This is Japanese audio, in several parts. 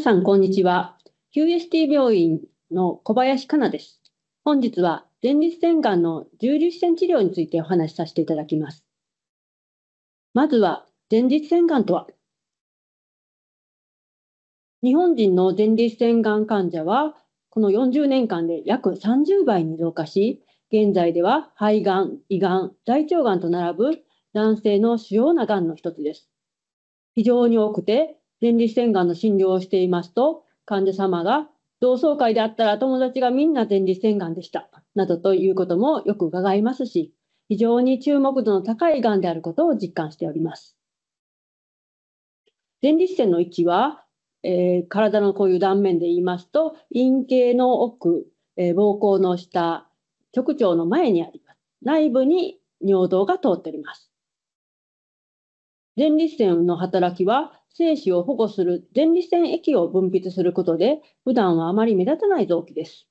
皆さん、こんにちは。QST 病院の小林香奈です。本日は前立腺がんの重粒子線治療についてお話しさせていただきます。まずは、前立腺がんとは？日本人の前立腺がん患者は、この40年間で約30倍に増加し、現在では肺がん、胃がん、大腸がんと並ぶ男性の主要ながんの一つです。非常に多くて、前立腺がんの診療をしていますと、患者様が同窓会であったら友達がみんな前立腺がんでした、などということもよく伺いますし、非常に注目度の高いがんであることを実感しております。前立腺の位置は、えー、体のこういう断面で言いますと、陰茎の奥、えー、膀胱の下、直腸の前にあります。内部に尿道が通っております。前立腺の働きは精子を保護する前立腺液を分泌することで普段はあまり目立たない臓器です。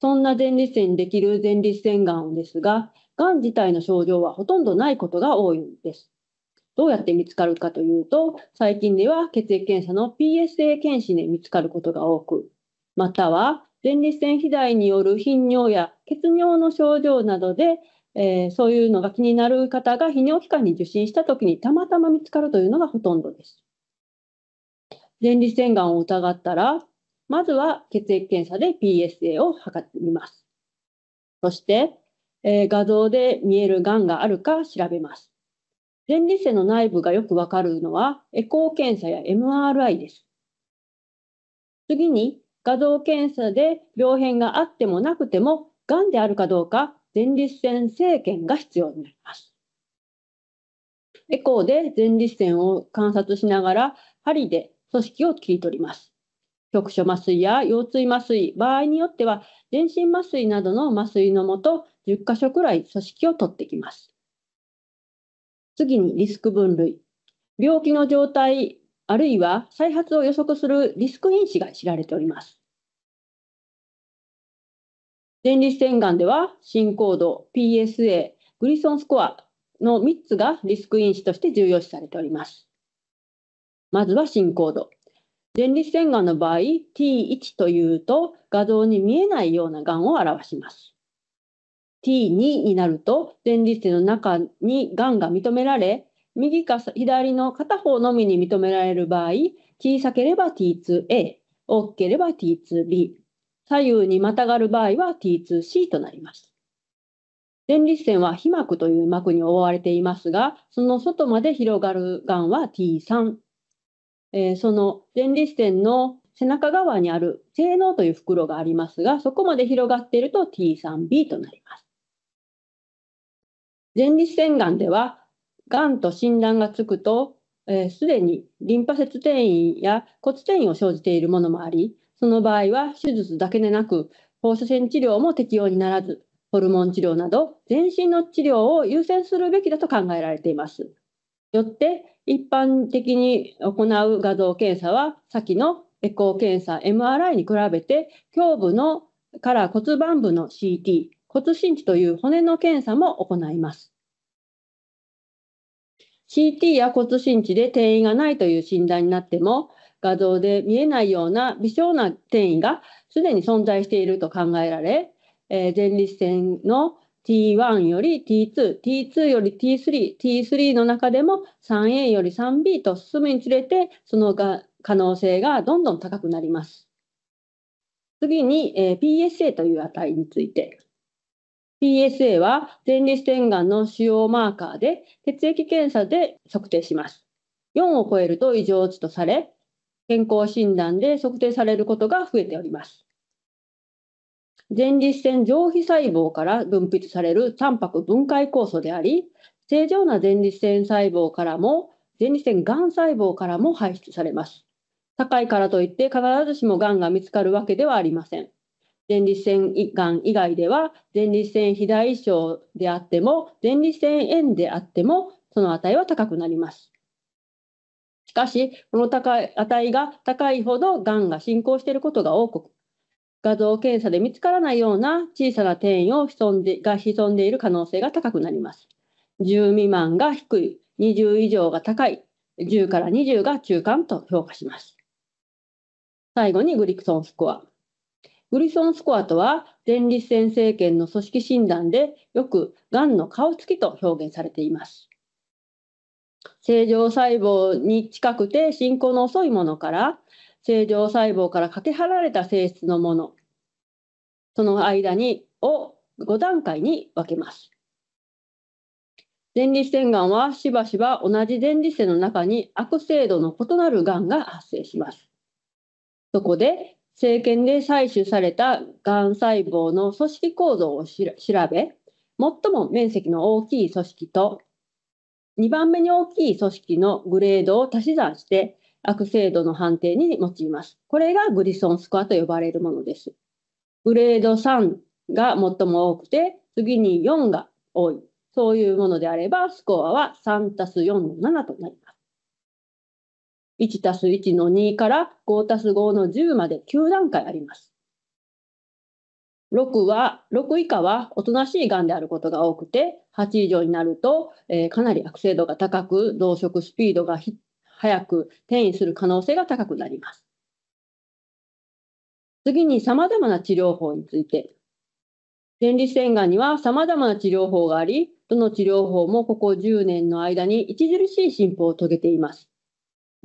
そんな前立腺にできる前立腺がんですが、がん自体の症状はほとんどないことが多いんです。どうやって見つかるかというと、最近では血液検査の PSA 検診で見つかることが多く、または前立腺肥大による頻尿や血尿の症状などでえー、そういうのが気になる方が泌尿器科に受診したときにたまたま見つかるというのがほとんどです。前立腺がんを疑ったら、まずは血液検査で PSA を測ってみます。そして、えー、画像で見えるがんがあるか調べます。前立腺の内部がよくわかるのはエコー検査や MRI です。次に画像検査で病変があってもなくても、がんであるかどうか前立腺生検が必要になります。エコーで前立腺を観察しながら針で組織を切り取ります。局所麻酔や腰椎麻酔、場合によっては全身麻酔などの麻酔のもと10箇所くらい組織を取ってきます。次にリスク分類。病気の状態、あるいは再発を予測するリスク因子が知られております。前立腺がんでは進行度、PSA、グリソンスコアの3つがリスク因子として重要視されております。まずは進行度。前立腺がんの場合、T1 というと画像に見えないようながんを表します。T2 になると前立腺の中にがんが認められ、右か左の片方のみに認められる場合、小さければ T2A、大きければ T2B、左右にまたがる場合は T2C となります。前立腺は皮膜という膜に覆われていますが、その外まで広がるがんは T3。えー、その前立腺の背中側にある性能という袋がありますが、そこまで広がっていると T3B となります。前立腺がんでは、がんと診断がつくと、す、えー、で、にリンパ節転移や骨転移を生じているものもあり、その場合は手術だけでなく、放射線治療も適用にならず、ホルモン治療など全身の治療を優先するべきだと考えられています。よって、一般的に行う画像検査は、先のエコー検査、MRI に比べて、胸部のから骨盤部の CT、骨心地という骨の検査も行います。CT や骨心地で転移がないという診断になっても、画像で見えないような微小な転移がすでに存在していると考えられ、え、前立腺の T1 より T2、T2 より T3、T3 の中でも 3A より 3B と進むにつれて、そのが可能性がどんどん高くなります。次に、えー、PSA という値について。PSA は前立腺がんの主要マーカーで血液検査で測定します。4を超えると異常値とされ、健康診断で測定されることが増えております。前立腺上皮細胞から分泌されるタンパク分解酵素であり、正常な前立腺細胞からも、前立腺がん細胞からも排出されます。高いからといって必ずしもがんが見つかるわけではありません。前立腺がん以外では、前立腺肥大症であっても、前立腺炎であっても、その値は高くなります。しかし、この高い値が高いほどがんが進行していることが多く、画像検査で見つからないような小さな転移を潜んでが潜んでいる可能性が高くなります。10未満が低い、20以上が高い、10から20が中間と評価します。最後にグリクソンスコア。グリソンスコアとは、前立腺生検の組織診断でよくがんの顔つきと表現されています。正常細胞に近くて進行の遅いものから正常細胞からかけ離れた性質のものその間にを5段階に分けます。前立腺がんはしばしば同じ前立腺の中に悪性度の異なるがんが発生します。そこで生検で採取されたがん細胞の組織構造を調べ最も面積の大きい組織と2番目に大きい組織のグレードを足し算して悪性度の判定に用います。これがグリソンスコアと呼ばれるものです。グレード3が最も多くて、次に4が多い。そういうものであれば、スコアは3たす4の7となります。1たす1の2から5たす5の10まで9段階あります。6は、6以下はおとなしいがんであることが多くて、8以上になると、えー、かなり悪性度が高く、増殖スピードが速く転移する可能性が高くなります。次に様々な治療法について。前立腺がんには様々な治療法があり、どの治療法もここ10年の間に著しい進歩を遂げています。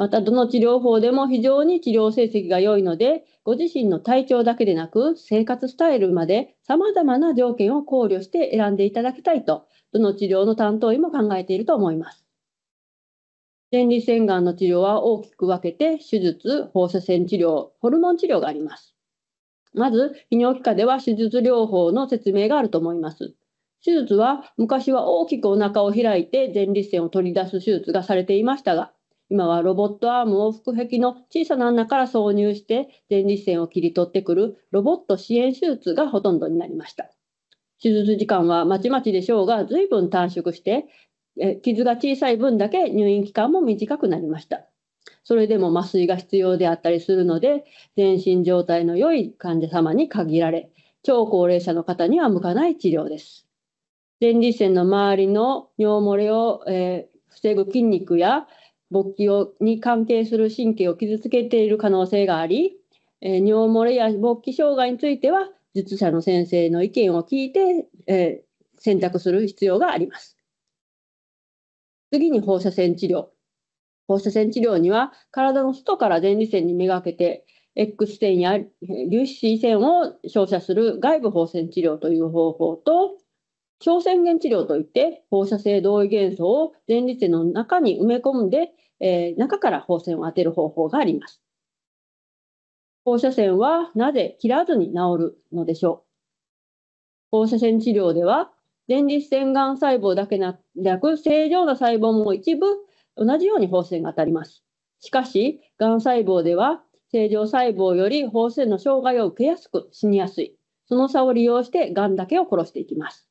また、どの治療法でも非常に治療成績が良いので、ご自身の体調だけでなく、生活スタイルまで様々な条件を考慮して選んでいただきたいと、どの治療の担当医も考えていると思います。前立腺がんの治療は大きく分けて、手術、放射線治療、ホルモン治療があります。まず、泌尿器科では手術療法の説明があると思います。手術は昔は大きくお腹を開いて前立腺を取り出す手術がされていましたが、今はロボットアームを腹壁の小さな穴から挿入して前立腺を切り取ってくるロボット支援手術がほとんどになりました。手術時間はまちまちでしょうが随分短縮して傷が小さい分だけ入院期間も短くなりました。それでも麻酔が必要であったりするので全身状態の良い患者様に限られ超高齢者の方には向かない治療です。前立腺の周りの尿漏れを、えー、防ぐ筋肉や勃起をに関係する神経を傷つけている可能性があり、えー、尿漏れや勃起障害については術者の先生の意見を聞いて、えー、選択する必要があります。次に放射線治療。放射線治療には体の外から前立腺にめがけて X 線や粒子線を照射する外部放線治療という方法と小宣言治療といって放射性同位元素を前立腺の中に埋め込んでえー、中から放線を当てる方法があります。放射線はなぜ切らずに治るのでしょう？放射線治療では前立腺がん細胞だけでなく正常な細胞も一部同じように放射線が当たります。しかし、がん細胞では正常細胞より放射線の障害を受けやすく死にやすい。その差を利用してがんだけを殺していきます。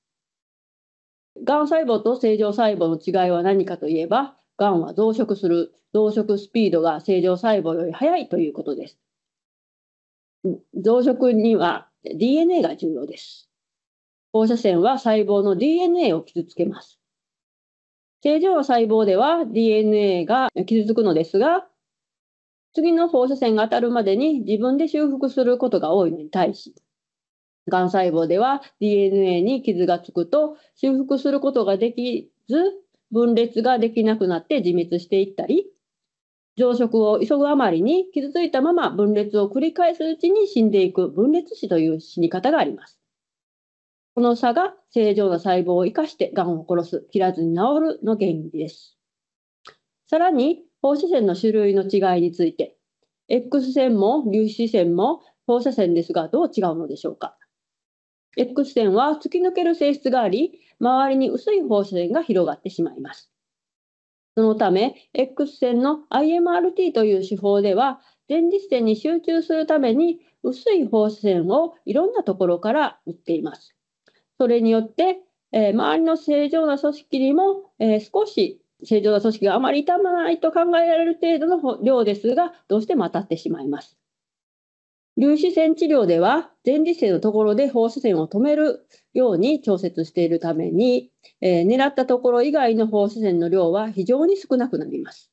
がん細胞と正常細胞の違いは何かといえば、がんは増殖する増殖スピードが正常細胞より速いということです。増殖には DNA が重要です。放射線は細胞の DNA を傷つけます。正常細胞では DNA が傷つくのですが、次の放射線が当たるまでに自分で修復することが多いのに対し、がん細胞では DNA に傷がつくと修復することができず、分裂ができなくなって自滅していったり、増殖を急ぐあまりに傷ついたまま分裂を繰り返すうちに死んでいく分裂死という死に方があります。この差が正常な細胞を生かして癌を殺す、切らずに治るの原因です。さらに放射線の種類の違いについて、X 線も粒子線も放射線ですがどう違うのでしょうか？X 線は突き抜ける性質があり、周りに薄い放射線が広がってしまいます。そのため、X 線の IMRT という手法では、前立腺に集中するために薄い放射線をいろんなところから打っています。それによって、えー、周りの正常な組織にも、えー、少し正常な組織があまり傷まないと考えられる程度の量ですが、どうしても当たってしまいます。粒子線治療では前立腺のところで放射線を止めるように調節しているために、えー、狙ったところ以外の放射線の量は非常に少なくなります。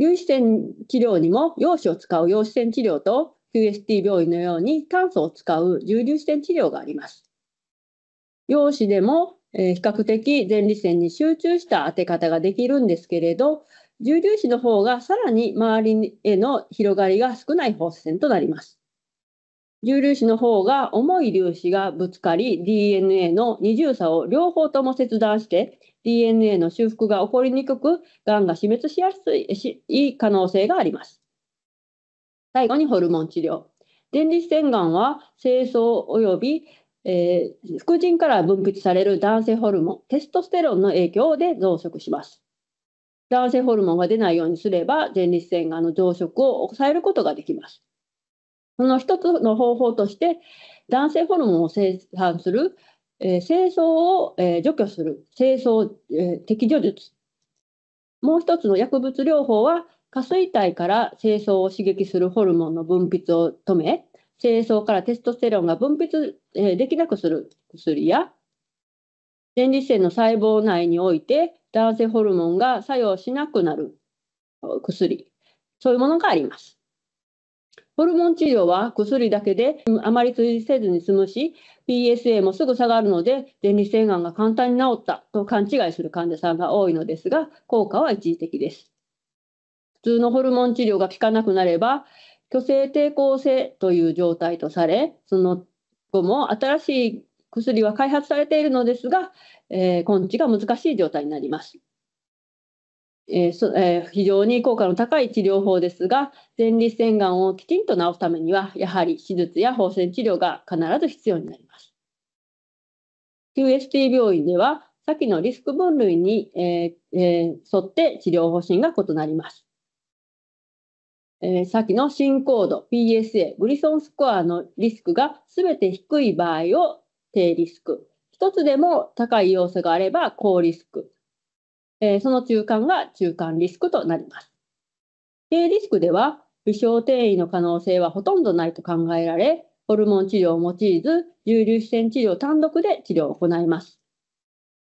粒子線治療にも陽子を使う陽子線治療と QST 病院のように炭素を使う重粒子線治療があります。陽子でも、えー、比較的前立腺に集中した当て方ができるんですけれど、重粒子の方がさらに周りへの広がりが少ない放射線となります。重粒子の方が重い粒子がぶつかり DNA の二重差を両方とも切断して DNA の修復が起こりにくくがんが死滅しやすい可能性があります。最後にホルモン治療。前立腺がんは精巣及び、えー、副腎から分泌される男性ホルモンテストステロンの影響で増殖します。男性ホルモンが出ないようにすれば前立腺がんの増殖を抑えることができます。その一つの方法として、男性ホルモンを生産する、えー、精巣を、えー、除去する精巣、えー、適除術。もう一つの薬物療法は、下垂体から精巣を刺激するホルモンの分泌を止め、精巣からテストステロンが分泌、えー、できなくする薬や、前立腺の細胞内において男性ホルモンが作用しなくなる薬、そういうものがあります。ホルモン治療は薬だけであまり追せずに済むし、PSA もすぐ下がるので、前立腺がんが簡単に治ったと勘違いする患者さんが多いのですが、効果は一時的です。普通のホルモン治療が効かなくなれば、虚勢抵抗性という状態とされ、その後も新しい薬は開発されているのですが、えー、根治が難しい状態になります。えーそえー、非常に効果の高い治療法ですが、前立腺がんをきちんと治すためには、やはり手術や放射線治療が必ず必要になります。QST 病院では、先のリスク分類に、えーえー、沿って治療方針が異なります。えー、先の進行度 PSA、グリソンスコアのリスクがすべて低い場合を低リスク、一つでも高い要素があれば高リスク、えー、その中間が中間リスクとなります。低リスクでは、微小転移の可能性はほとんどないと考えられ、ホルモン治療を用いず、重粒子線治療単独で治療を行います。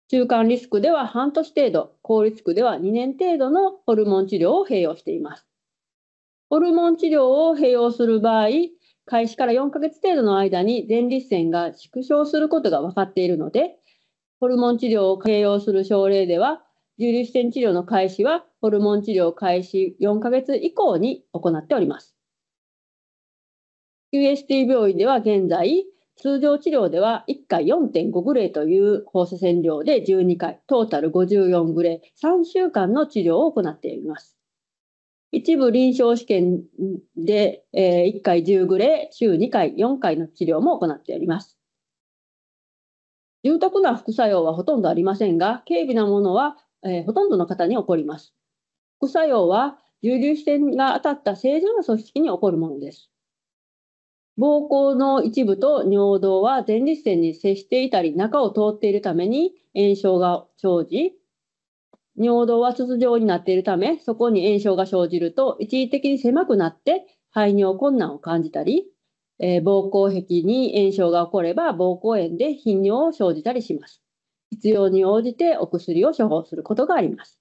中間リスクでは半年程度、高リスクでは2年程度のホルモン治療を併用しています。ホルモン治療を併用する場合、開始から4ヶ月程度の間に前立腺が縮小することが分かっているので、ホルモン治療を併用する症例では、重粒子線治療の開始はホルモン治療開始4ヶ月以降に行っております。QST 病院では現在、通常治療では1回4.5グレーという放射線量で12回、トータル54グレー、3週間の治療を行っています。一部臨床試験で、えー、1回10グレー、週2回、4回の治療も行っております。重篤な副作用はほとんどありませんが、軽微なものはえー、ほとんどの方に起こります。副作用は重粒子線が当たった正常な組織に起こるものです。膀胱の一部と尿道は前立腺に接していたり中を通っているために炎症が生じ尿道は筒状になっているためそこに炎症が生じると一時的に狭くなって排尿困難を感じたり、えー、膀胱壁に炎症が起これば膀胱炎で頻尿を生じたりします。必要に応じてお薬を処方することがあります。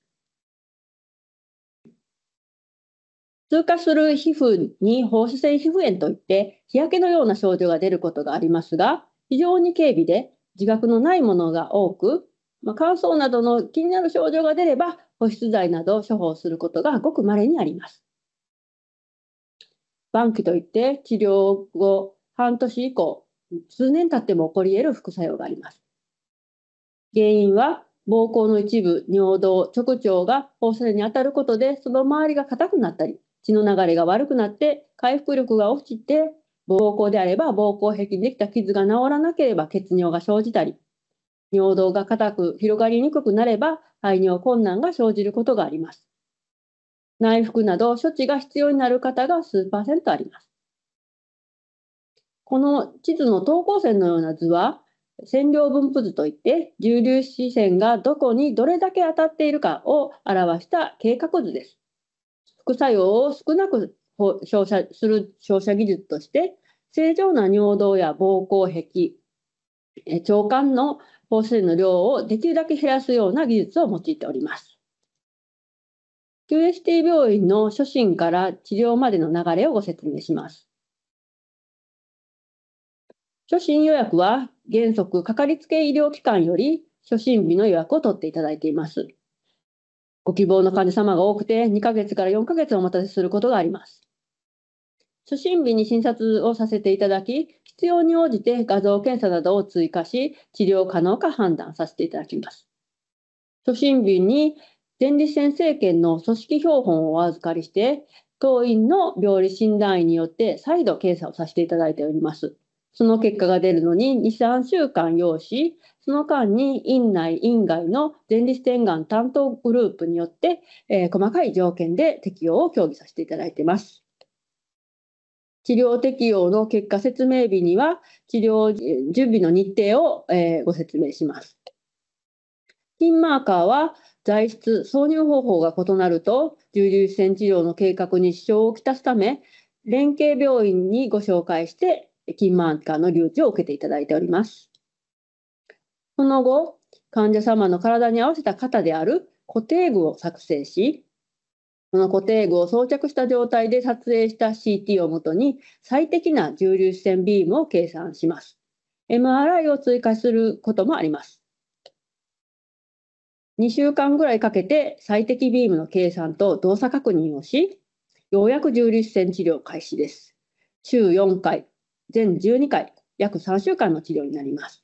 通過する皮膚に放射性皮膚炎といって日焼けのような症状が出ることがありますが非常に軽微で自覚のないものが多く、まあ、乾燥などの気になる症状が出れば保湿剤などを処方することがごく稀にあります。晩期といって治療後半年以降数年経っても起こり得る副作用があります。原因は膀胱の一部、尿道、直腸が放射線に当たることで、その周りが硬くなったり、血の流れが悪くなって、回復力が落ちて、膀胱であれば膀胱壁にできた傷が治らなければ血尿が生じたり、尿道が硬く広がりにくくなれば排尿困難が生じることがあります。内服など処置が必要になる方が数パーセントあります。この地図の等高線のような図は、線量分布図といって重粒子線がどこにどれだけ当たっているかを表した計画図です。副作用を少なく照射する照射技術として正常な尿道や膀胱壁腸管の放射線の量をできるだけ減らすような技術を用いております。QST 病院の初診から治療までの流れをご説明します。初診予約は原則かかりつけ医療機関より初診日の予約を取っていただいています。ご希望の患者様が多くて2ヶ月から4ヶ月お待たせすることがあります。初診日に診察をさせていただき、必要に応じて画像検査などを追加し、治療可能か判断させていただきます。初診日に前立腺生検の組織標本をお預かりして、当院の病理診断医によって再度検査をさせていただいております。その結果が出るのに2、3週間要し、その間に院内、院外の前立腺がん担当グループによって、えー、細かい条件で適用を協議させていただいています。治療適用の結果説明日には、治療準備の日程を、えー、ご説明します。ピンマーカーは材質、挿入方法が異なると、重粒子線治療の計画に支障をきたすため、連携病院にご紹介して筋マーカーの留置を受けていただいております。その後、患者様の体に合わせた型である固定具を作成し、この固定具を装着した状態で撮影した CT をもとに最適な重粒子線ビームを計算します。MRI を追加することもあります。2週間ぐらいかけて最適ビームの計算と動作確認をし、ようやく重粒子線治療開始です。週4回、全12回、約3週間の治療になります。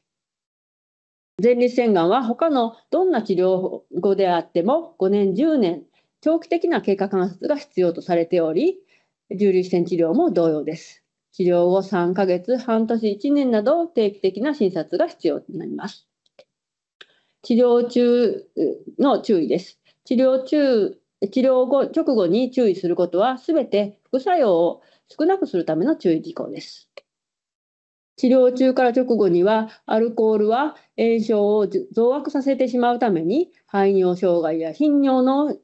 前立腺がんは他のどんな治療後であっても5年、10年、長期的な経過観察が必要とされており、重粒子線治療も同様です。治療後3ヶ月、半年、1年など定期的な診察が必要になります。治療中の注意です。治療中、治療後、直後に注意することは、すべて副作用を少なくするための注意事項です。治療中から直後にはアルコールは炎症を増悪させてしまうために排尿障害や頻尿の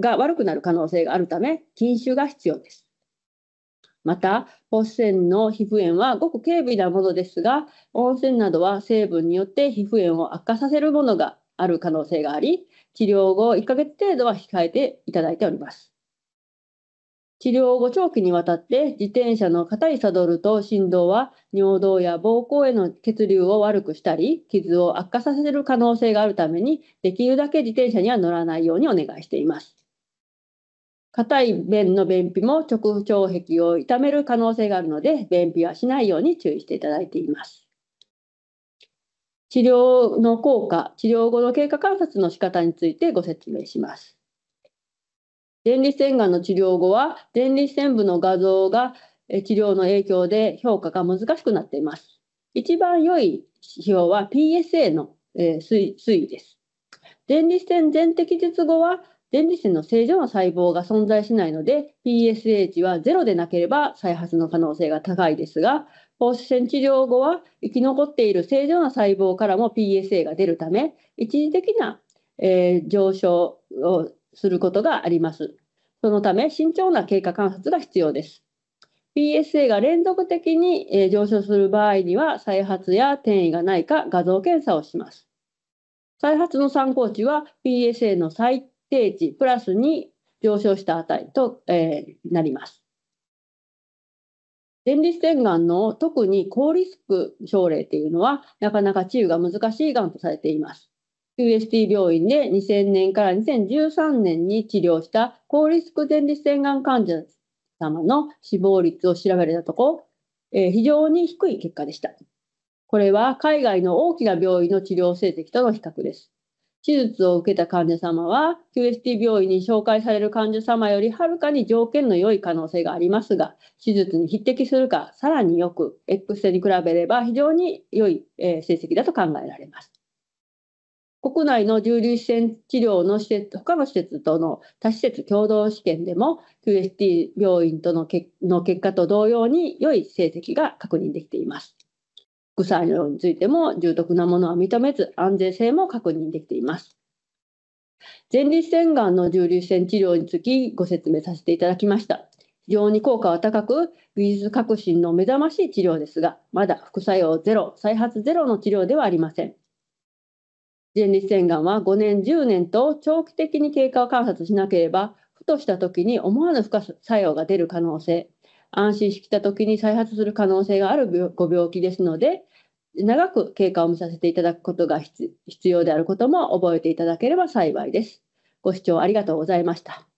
が悪くなる可能性があるため禁酒が必要です。また、放射線の皮膚炎はごく軽微なものですが、温泉などは成分によって皮膚炎を悪化させるものがある可能性があり、治療後1ヶ月程度は控えていただいております。治療後長期にわたって自転車の硬いサドルと振動は尿道や膀胱への血流を悪くしたり傷を悪化させる可能性があるためにできるだけ自転車には乗らないようにお願いしています。硬い便の便秘も直腸壁を痛める可能性があるので便秘はしないように注意していただいています。治療の効果、治療後の経過観察の仕方についてご説明します。前立腺がんの治療後は前立腺部の画像が治療の影響で評価が難しくなっています。一番良い指標は PSA の推移です。前立腺全摘術後は前立腺の正常な細胞が存在しないので PSA 値は0でなければ再発の可能性が高いですが放射線治療後は生き残っている正常な細胞からも PSA が出るため一時的な、えー、上昇をすることがあります。そのため、慎重な経過観察が必要です。PSA が連続的に上昇する場合には、再発や転移がないか画像検査をします。再発の参考値は PSA の最低値プラスに上昇した値と、えー、なります。前立腺がんの特に高リスク症例というのは、なかなか治癒が難しいがんとされています。QST 病院で2000年から2013年に治療した高リスク前立腺がん患者様の死亡率を調べたところ、えー、非常に低い結果でした。これは海外の大きな病院の治療成績との比較です。手術を受けた患者様は QST 病院に紹介される患者様よりはるかに条件の良い可能性がありますが、手術に匹敵するか、さらによく X 線に比べれば非常に良い成績だと考えられます。国内の重粒子線治療の施設、他の施設との多施設共同試験でも QST 病院とのけの結果と同様に良い成績が確認できています。副作用についても重篤なものは認めず安全性も確認できています。前立腺がんの重粒子線治療につきご説明させていただきました。非常に効果は高く、技術革新の目覚ましい治療ですが、まだ副作用ゼロ、再発ゼロの治療ではありません。前立腺がんは5年、10年と長期的に経過を観察しなければふとした時に思わぬ副作用が出る可能性安心してきた時に再発する可能性があるご病気ですので長く経過を見させていただくことが必要であることも覚えていただければ幸いです。ご視聴ありがとうございました。